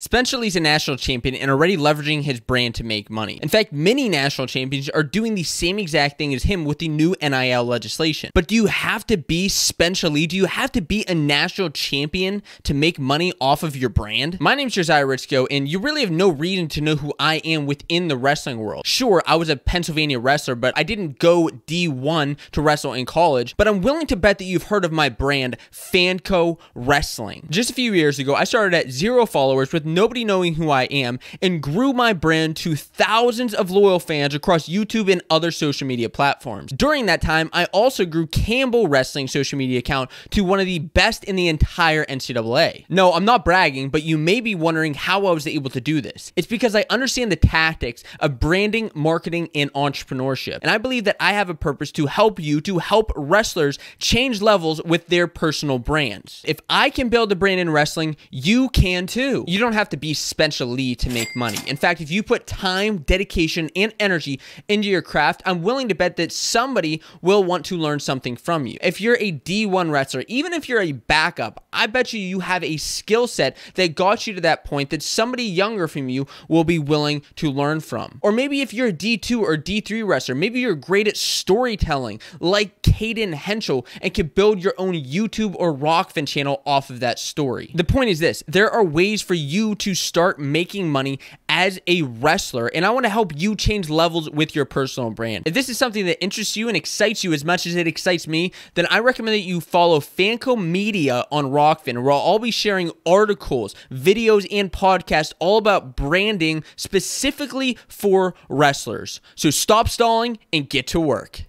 Spencer Lee's a national champion and already leveraging his brand to make money. In fact, many national champions are doing the same exact thing as him with the new NIL legislation. But do you have to be Spencer Lee? Do you have to be a national champion to make money off of your brand? My name's Josiah Ritzko, and you really have no reason to know who I am within the wrestling world. Sure, I was a Pennsylvania wrestler, but I didn't go D1 to wrestle in college. But I'm willing to bet that you've heard of my brand, Fanco Wrestling. Just a few years ago, I started at zero followers with nobody knowing who I am, and grew my brand to thousands of loyal fans across YouTube and other social media platforms. During that time, I also grew Campbell Wrestling social media account to one of the best in the entire NCAA. No, I'm not bragging, but you may be wondering how I was able to do this. It's because I understand the tactics of branding, marketing, and entrepreneurship. And I believe that I have a purpose to help you, to help wrestlers change levels with their personal brands. If I can build a brand in wrestling, you can too. You don't have to be Spencer Lee to make money. In fact, if you put time, dedication, and energy into your craft, I'm willing to bet that somebody will want to learn something from you. If you're a D1 wrestler, even if you're a backup, I bet you you have a skill set that got you to that point that somebody younger from you will be willing to learn from. Or maybe if you're a D2 or D3 wrestler, maybe you're great at storytelling like Caden Henschel and can build your own YouTube or Rokfin channel off of that story. The point is this, there are ways for you to start making money as a wrestler, and I want to help you change levels with your personal brand. If this is something that interests you and excites you as much as it excites me, then I recommend that you follow Fanco Media on Rokfin, where I'll be sharing articles, videos, and podcasts all about branding specifically for wrestlers. So stop stalling and get to work.